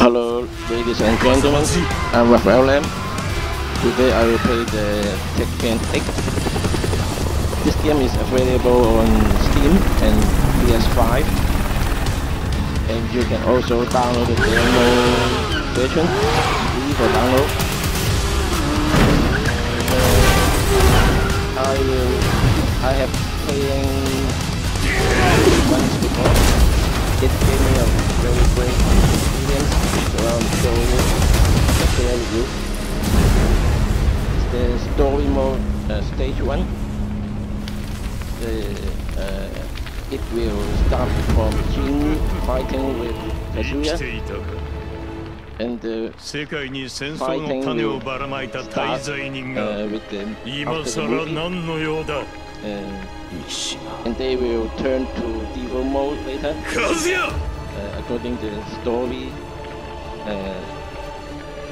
Hello, ladies and gentlemen. I'm Rafael Lam. Today I will play the Tekken 8. This game is available on Steam and PS5. And you can also download the demo version free for download. I will. I have playing once before. It gave me a very great experience. The player review. It's the story mode, uh, stage one. The, uh, it will start from Jin fighting with 生き Kazuya ていたか and uh, 世界に戦争の種をばらまいた滞在人 uh, が with the 今 after the さら movie. 何の用だ and, and they will turn to devil mode later カズヤ uh, according to the story uh, they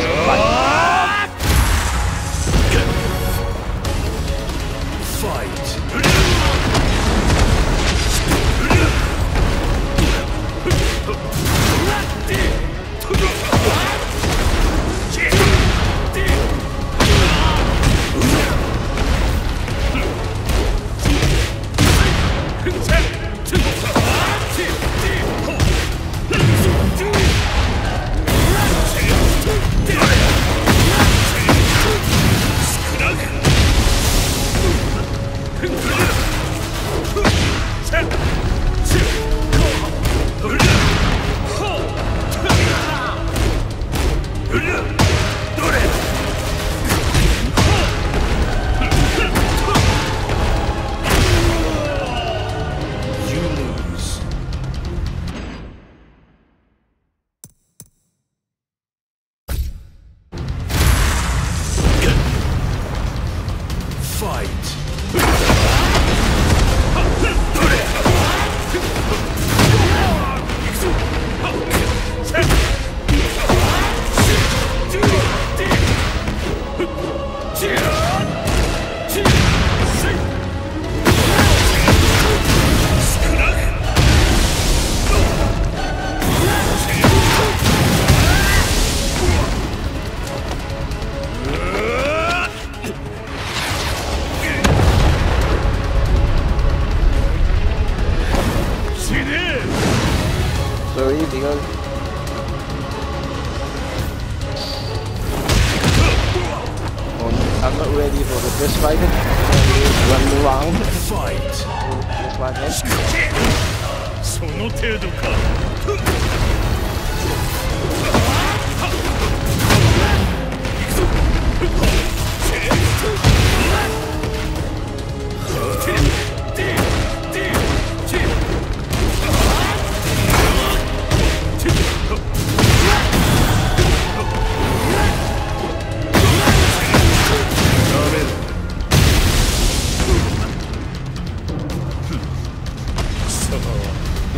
折磨ワその程度か行くぞ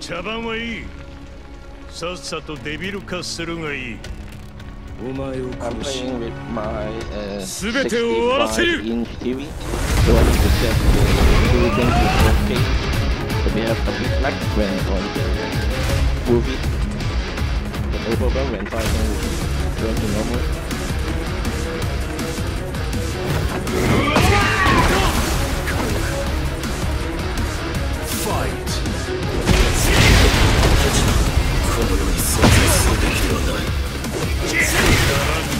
茶番はいいさっさとデビル化するがいいお前を殺し uh, 全てを終わらせる65 inch TV, so I need to set the everything この世に存在するべきではない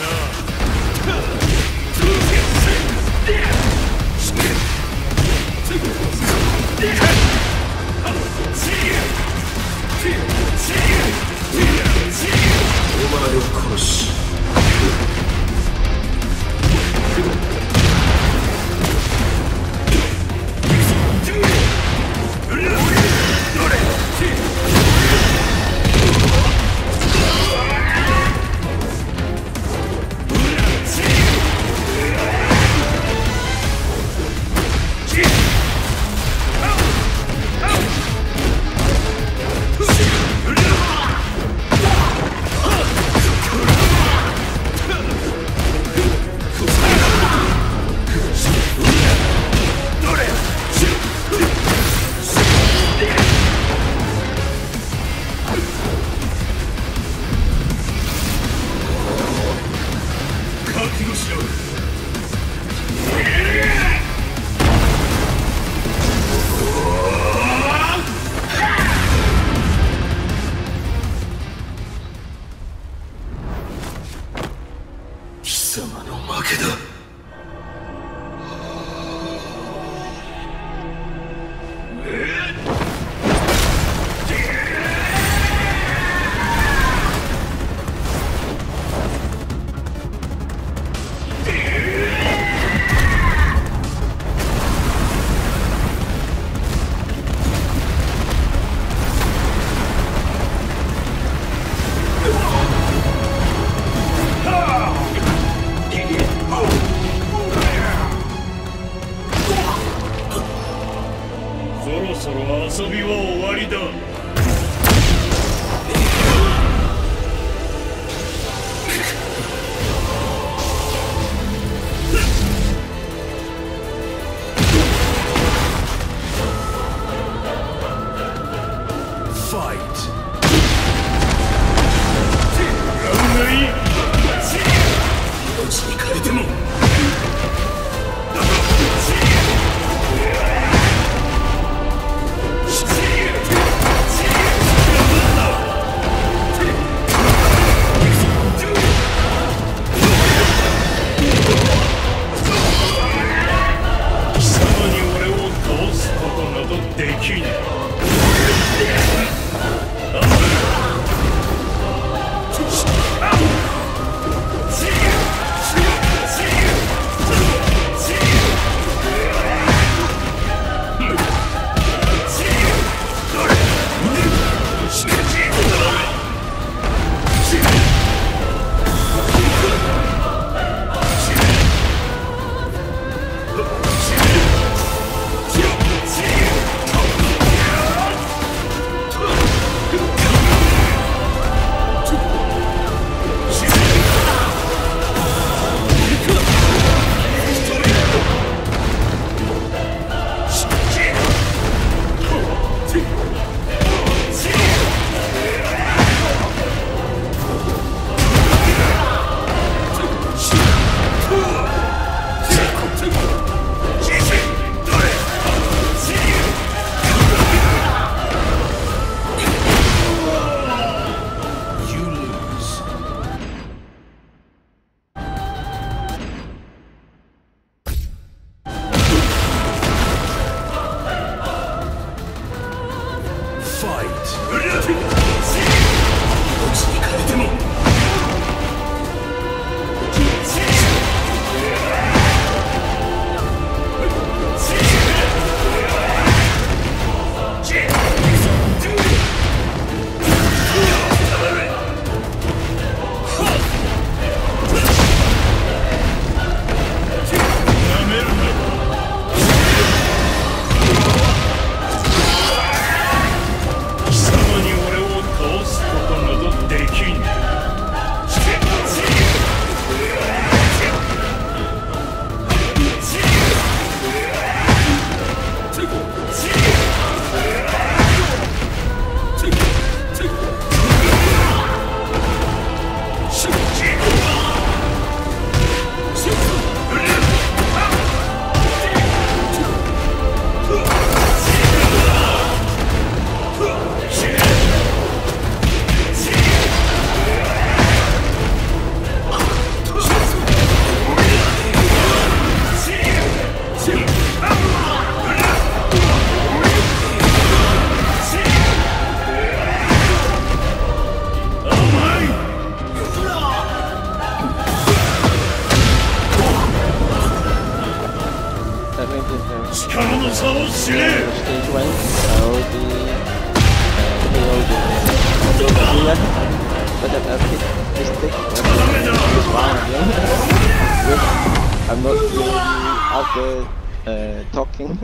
there uh, talking.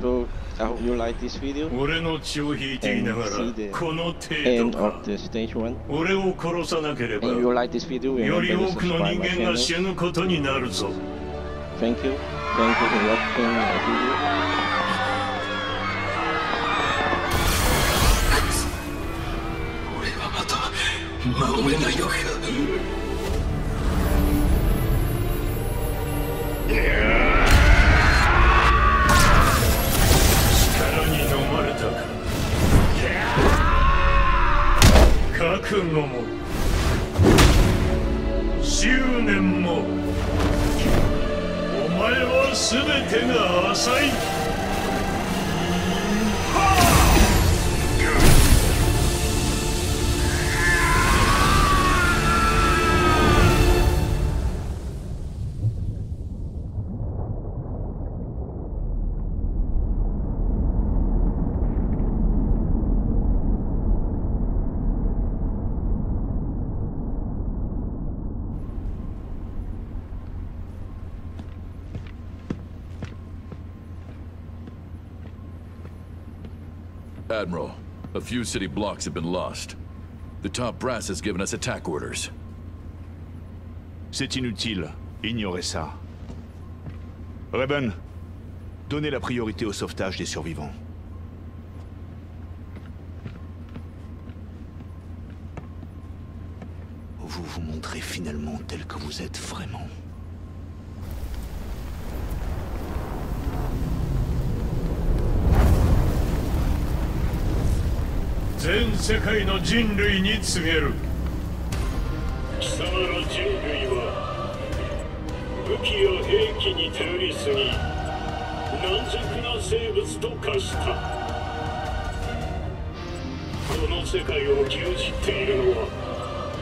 so I hope you like this video. And see the End 度 of か the stage one. And if you like this video, remember 多 to subscribe 人 my channel. Thank you. Thank you for watching my video. 俺はま覚悟も。執念も。お前は全てが浅い。Admiral, a few city blocks have been lost. The top brass has given us attack orders. C'est inutile. Ignorez ça. Reben, donnez la priorité au sauvetage des survivants. Vous vous montrez finalement tel que vous êtes vraiment. 全世界の人類に告げる。貴様ら人類は武器や兵器に頼りすぎ軟弱な生物と化した。この世界を牛耳っているのは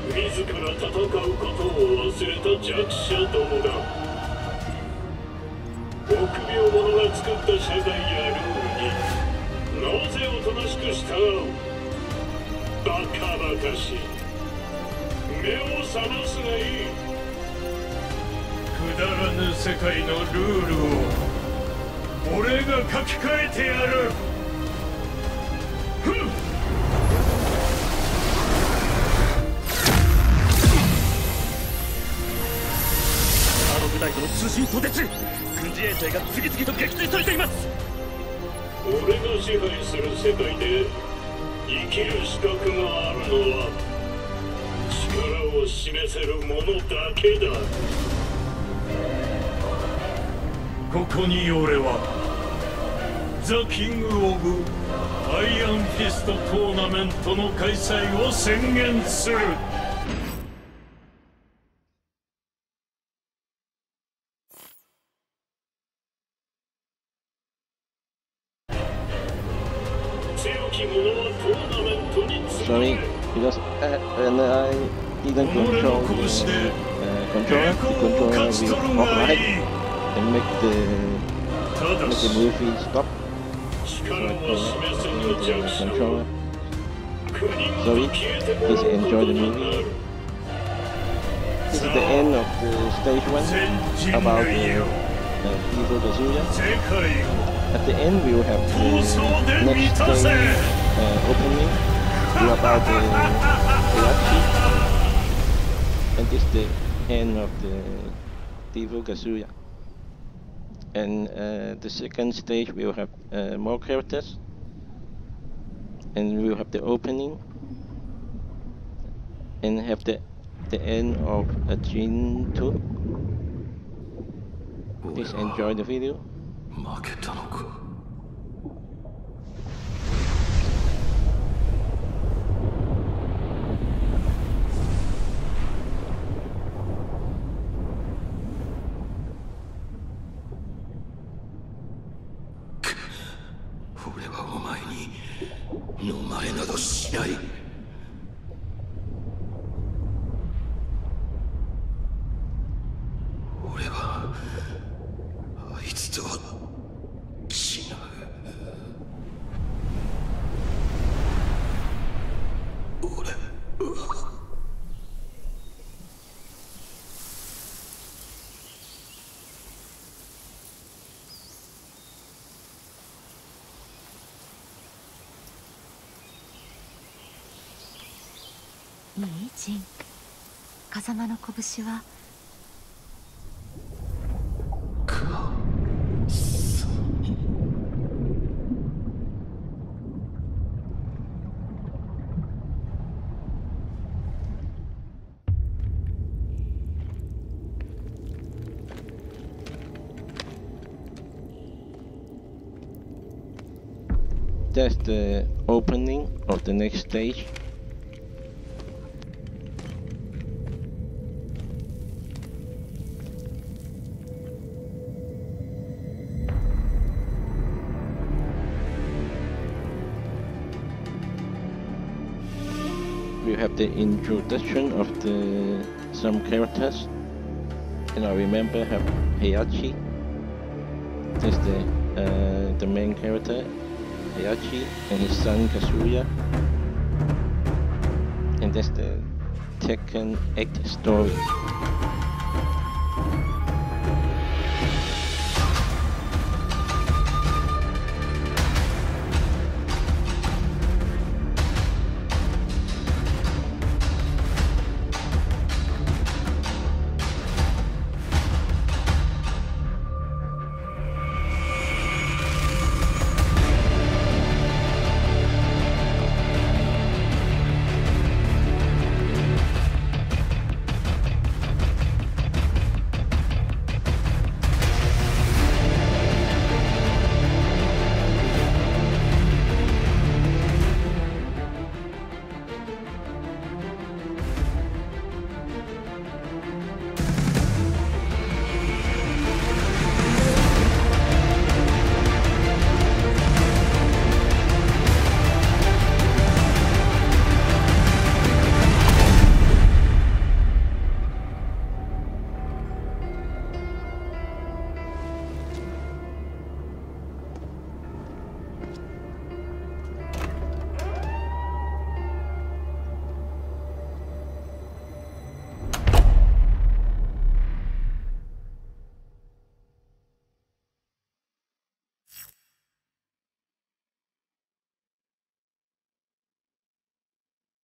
自ら戦うことを忘れた弱者どもだ。臆病者が作った社会やルールになぜおとなしく従う？カバカしい目を覚ますがいい。くだらぬ世界のルールを俺が書き換えてやる。部隊との通信途絶。軍事衛星が次々と撃墜されています。俺が支配する世界で生きる資格があるのは力を示せる者だけだ。ここに俺はザ・キング・オブ・アイアンフィストトーナメントの開催を宣言する。story. Please enjoy the movie. This is the end of the stage one about the uh, evil At the end, we will have the next stage uh, opening We are about the Karachi. And this is the end of the Divo Kazuya. And uh, the second stage, we will have uh, more characters. And we will have the opening and have the the end of a Jin 2. Please enjoy the video. ジン風間の拳は「That's the opening of the next stage. Have the introduction of the some characters. And I remember have Heihachi. That's the uh, the main character, Heihachi, and his son Kazuya. And that's the Tekken 8 story.